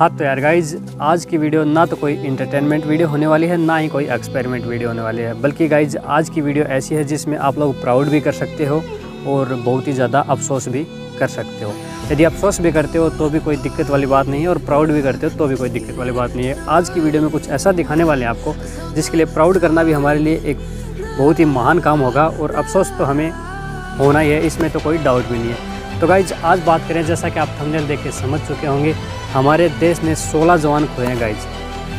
हाँ तो यार गाइज़ आज की वीडियो ना तो कोई इंटरटेनमेंट वीडियो होने वाली है, ना ही कोई एक्सपेरिमेंट वीडियो होने वाली है। बल्कि गाइज़ आज की वीडियो ऐसी है जिसमें आप लोग प्राउड भी कर सकते हो और बहुत ही ज़्यादा अफसोस भी कर सकते हो। यदि अफसोस भी करते हो तो भी कोई दिक्कत वाली बात नहीं है और प्राउड भी करते हो तो भी कोई दिक्कत वाली बात नहीं है। आज की वीडियो में कुछ ऐसा दिखाने वाले हैं आपको, जिसके लिए प्राउड करना भी हमारे लिए एक बहुत ही महान काम होगा और अफसोस तो हमें होना ही है, इसमें तो कोई डाउट भी नहीं है। तो गाइज़ आज बात करें, जैसा कि आप थंबनेल देख के समझ चुके होंगे, हमारे देश ने 16 जवान खोए हैं गाइज़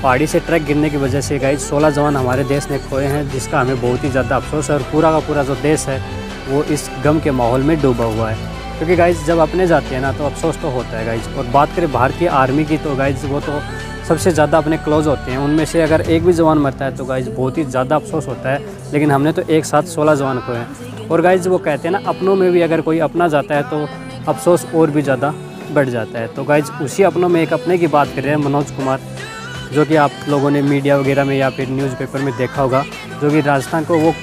पहाड़ी से ट्रक गिरने की वजह से गाइज़ 16 जवान हमारे देश ने खोए हैं, जिसका हमें बहुत ही ज़्यादा अफसोस है और पूरा का पूरा जो देश है, वो इस गम के माहौल में डूबा हुआ है। क्योंकि गाइज़ जब अपने जाते हैं ना तो अफसोस तो होता है गाइज़ और बात करें भारतीय आर्मी की तो गाइज़ वो तो सबसे ज़्यादा अपने क्लोज होते हैं। उनमें से अगर एक भी जवान मरता है तो गाइज़ बहुत ही ज़्यादा अफसोस होता है। लेकिन हमने तो एक साथ सोलह जवान खोए हैं। और गाइज़ वो कहते हैं ना, अपनों में भी अगर कोई अपना जाता है तो अफसोस और भी ज़्यादा बढ़ जाता है। तो गाइज़ उसी अपनों में एक अपने की बात कर रहे हैं मनोज कुमार, जो कि आप लोगों ने मीडिया वगैरह में या फिर न्यूज़पेपर में देखा होगा, जो कि राजस्थान को वो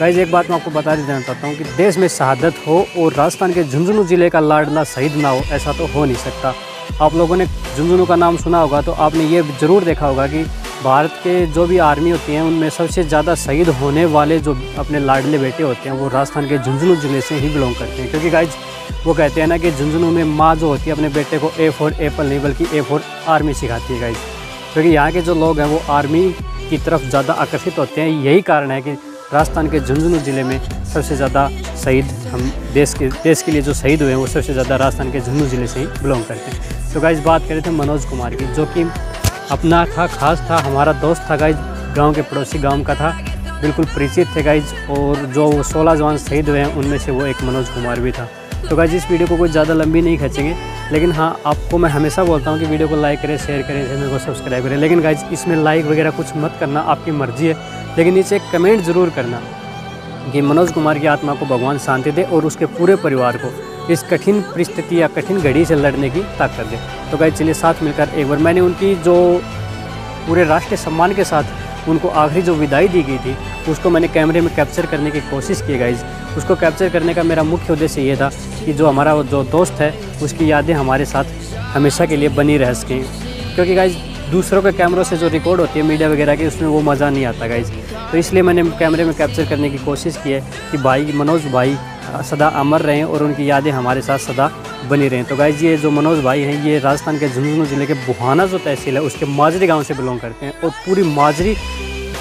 गाइज़ एक बात मैं आपको बता देना चाहता हूँ कि देश में शहादत हो और राजस्थान के झुंझुनू ज़िले का लाडला शहीद ना हो, ऐसा तो हो नहीं सकता। आप लोगों ने झुंझुनू का नाम सुना होगा तो आपने ये ज़रूर देखा होगा कि भारत के जो भी आर्मी होती हैं, उनमें सबसे ज़्यादा शहीद होने वाले जो अपने लाडले बेटे होते हैं, वो राजस्थान के झुंझुनू ज़िले से ही बिलोंग करते हैं। क्योंकि गाइज़ वो कहते हैं ना कि झुंझुनू में माँ जो होती है, अपने बेटे को ए फोर एपल नहीं, बल्कि ए फोर आर्मी सिखाती है गाइज़ क्योंकि यहाँ के जो लोग हैं, वो आर्मी की तरफ़ ज़्यादा आकर्षित होते हैं। यही कारण है कि राजस्थान के झुंझुनू ज़िले में सबसे ज़्यादा शहीद हम देश के देश के लिए जो शहीद हुए हैं, वो सबसे ज़्यादा राजस्थान के झुंझुनू ज़िले से ही बिलोंग करते हैं। तो गाइज़ बात करें थे मनोज कुमार की, जो कि अपना था, खास था, हमारा दोस्त था गाइज़ गाँव के पड़ोसी गाँव का था। बिल्कुल परिचित थे गाइज़ और जो वो सोलह जवान शहीद हुए हैं, उनमें से वो एक मनोज कुमार भी था। तो गाइज़ इस वीडियो को कुछ ज़्यादा लंबी नहीं खींचेंगे, लेकिन हाँ आपको मैं हमेशा बोलता हूँ कि वीडियो को लाइक करें शेयर करें चैनल को सब्सक्राइब करें। लेकिन गाइज़ इसमें लाइक वगैरह कुछ मत करना, आपकी मर्ज़ी है। लेकिन नीचे कमेंट ज़रूर करना कि मनोज कुमार की आत्मा को भगवान शांति दे और उसके पूरे परिवार को। इस कठिन परिस्थिति या कठिन घड़ी से लड़ने की ताकत दे। तो गाइज़ चलिए साथ मिलकर एक बार मैंने उनकी जो पूरे राष्ट्रीय सम्मान के साथ उनको आखिरी जो विदाई दी गई थी, उसको मैंने कैमरे में कैप्चर करने की कोशिश की गाइज़ उसको कैप्चर करने का मेरा मुख्य उद्देश्य ये था कि जो हमारा जो दोस्त है, उसकी यादें हमारे साथ हमेशा के लिए बनी रह सकें। क्योंकि गाइज़ दूसरों के कैमरों से जो रिकॉर्ड होती है मीडिया वगैरह की, उसमें वो मज़ा नहीं आता गाइज़ तो इसलिए मैंने कैमरे में कैप्चर करने की कोशिश की है कि भाई, मनोज भाई सदा अमर रहें और उनकी यादें हमारे साथ सदा बनी रहें। तो गाइज़ ये जो मनोज भाई हैं, ये राजस्थान के झुंझुनू ज़िले के बुहाना जो तहसील है, उसके माजरी गाँव से बिलोंग करते हैं और पूरी माजरी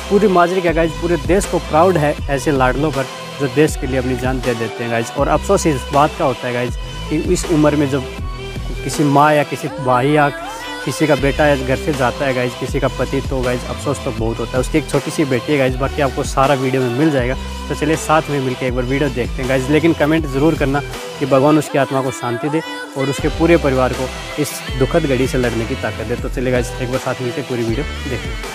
पूरी माजरी क्या गाइज़ पूरे देश को प्राउड है ऐसे लाडलों पर जो देश के लिए अपनी जान दे देते हैं गाइज़ और अफसोस इस बात का होता है गाइज़ कि इस उम्र में जब किसी माँ या किसी भाई या किसी का बेटा है घर से जाता है गाइज़ किसी का पति तो गाइज़ अफसोस तो बहुत होता है। उसकी एक छोटी सी बेटी है गाइज़ बाकी आपको सारा वीडियो में मिल जाएगा। तो चलिए साथ में मिलकर एक बार वीडियो देखते हैं गाइज़ लेकिन कमेंट ज़रूर करना कि भगवान उसकी आत्मा को शांति दे और उसके पूरे परिवार को इस दुखद घड़ी से लड़ने की ताकत दे। तो चलिए गाइज़ एक बार साथ मिलकर पूरी वीडियो देखें